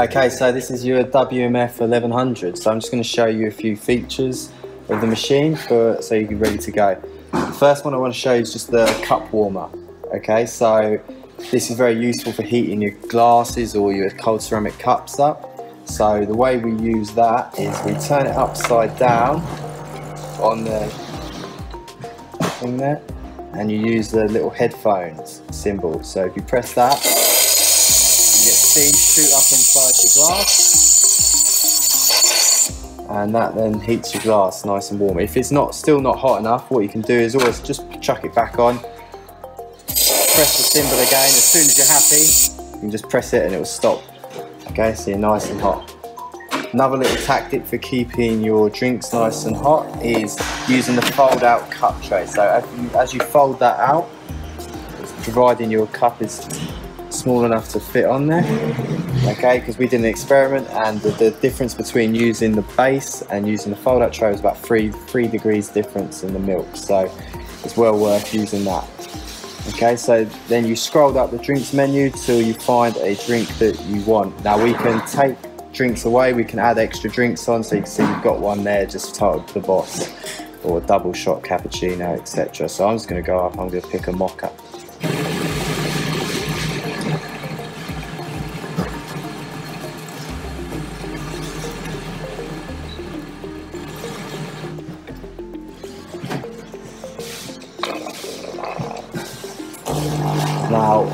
Okay, so this is your WMF 1100. So I'm just going to show you a few features of the machine for so you can ready to go. The first one I want to show you is just the cup warmer. Okay, so this is very useful for heating your glasses or your cold ceramic cups up. So the way we use that is we turn it upside down on the thing there and you use the little headphones symbol. So if you press that, you get steam shoot up inside your glass and that then heats your glass nice and warm. If it's not still not hot enough, what you can do is always just chuck it back on, press the symbol again, as soon as you're happy, you can just press it and it will stop. Okay, so you're nice and hot. Another little tactic for keeping your drinks nice and hot is using the fold out cup tray. So as you, as you fold that out, providing your cup is small enough to fit on there, okay, because we did an experiment and the, the, difference between using the base and using the fold out tray was about three, three degrees difference in the milk. So it's well worth using that. Okay, so then you scroll up the drinks menu till you find a drink that you want. Now we can take drinks away, we can add extra drinks on. So you can see you've got one there just titled The Boss or double shot cappuccino, etc. So I'm just going to go up, I'm going to pick a mocha. Now,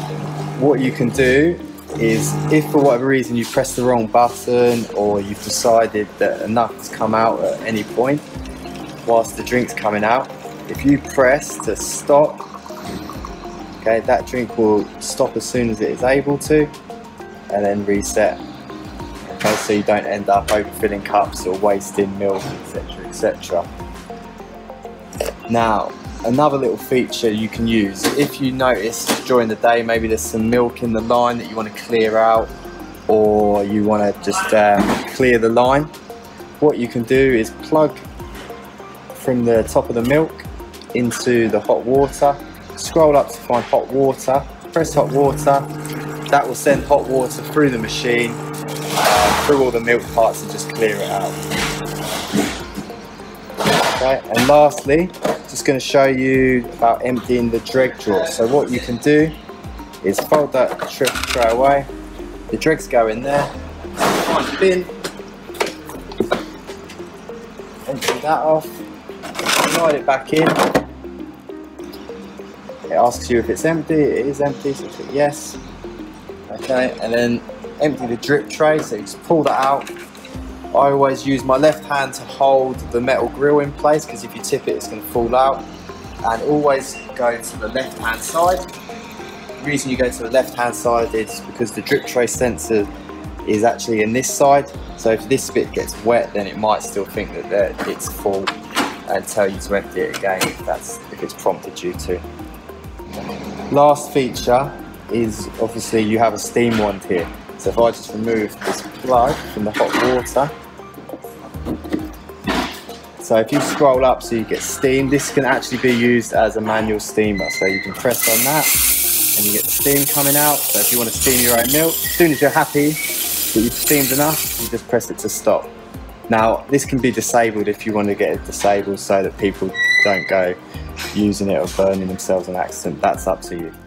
what you can do is if for whatever reason you press the wrong button or you've decided that enough has come out at any point whilst the drink's coming out, if you press to stop, okay, that drink will stop as soon as it is able to and then reset. Okay, so you don't end up overfilling cups or wasting milk, etc. etc. Now, another little feature you can use. If you notice during the day maybe there's some milk in the line that you want to clear out or you want to just um, clear the line what you can do is plug from the top of the milk into the hot water scroll up to find hot water press hot water that will send hot water through the machine uh, through all the milk parts and just clear it out okay and lastly just going to show you about emptying the dreg drawer. So what you can do is fold that drip tray away. The dregs go in there. Bin. Empty that off. Slide it back in. It asks you if it's empty. It is empty, so yes. Okay, and then empty the drip tray. So you just pull that out I always use my left hand to hold the metal grill in place because if you tip it it's going to fall out and always go to the left hand side. The reason you go to the left hand side is because the drip tray sensor is actually in this side so if this bit gets wet then it might still think that it's full and tell you to empty it again if, that's, if it's prompted you to. Last feature is obviously you have a steam wand here so if I just remove this plug from the hot water so if you scroll up so you get steam, this can actually be used as a manual steamer. So you can press on that and you get the steam coming out. So if you want to steam your own milk, as soon as you're happy that you've steamed enough, you just press it to stop. Now this can be disabled if you want to get it disabled so that people don't go using it or burning themselves in accident. That's up to you.